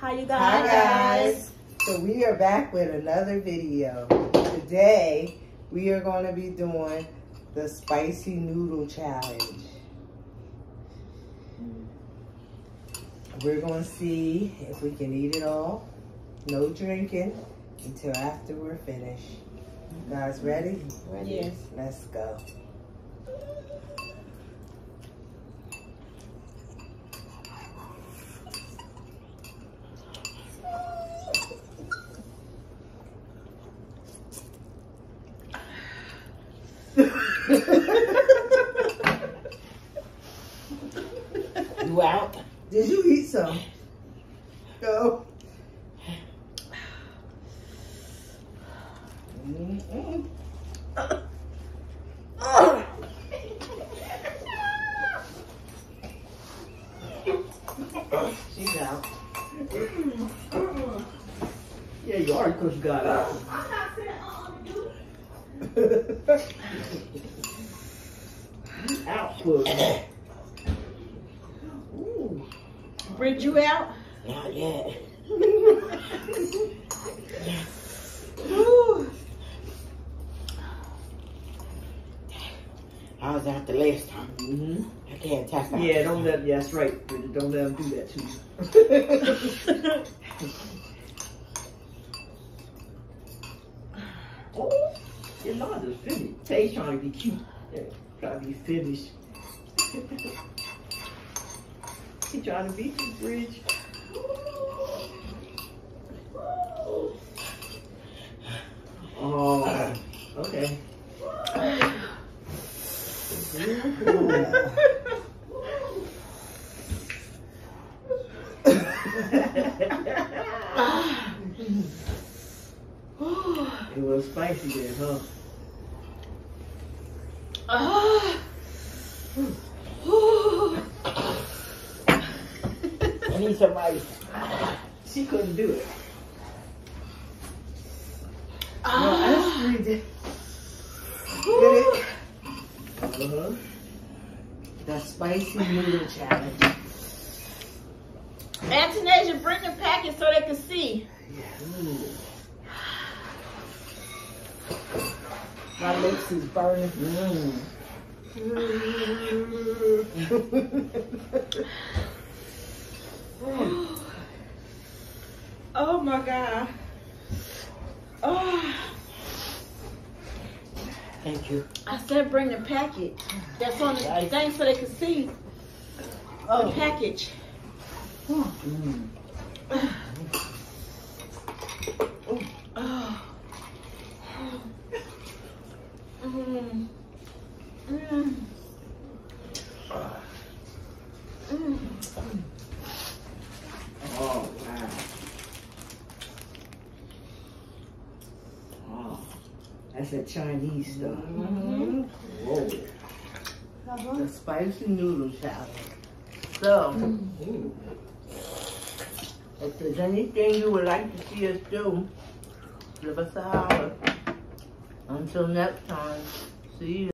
Hi, you guys. Hi guys. So we are back with another video. Today we are going to be doing the spicy noodle challenge. We're going to see if we can eat it all. No drinking until after we're finished. You guys ready? Ready? Yes. Let's go. You out? Did you eat some? No. Mm -mm. She's out. Yeah, you are because you got out. out, puss. Ooh. Bring you out? Not yet. I was out the last time. Mm -hmm. I can't tap out. Yeah, don't let, Yeah, that's right. Don't let them do that to you. oh, your laundry's finished. Tay's trying to be cute. To be finished. he trying to beat you, Bridge. Oh, okay. it was spicy there, huh? I need some ice. She couldn't do it. No, Astrid did. Did it? Uh-huh. The spicy noodle challenge. Antonasia, bring the packet so they can see. Yeah. My lips is burning. Mm. oh my God. Oh. Thank you. I said bring the packet. That's on the thing so they can see oh. the package. Mm. Oh. Mm. Mm. Mm. Oh, wow. Oh, that's a Chinese stuff. Mm-hmm. Whoa. Uh-huh. The spicy noodle challenge. So, Mm. if there's anything you would like to see us do, give us a holler. Until next time, see you.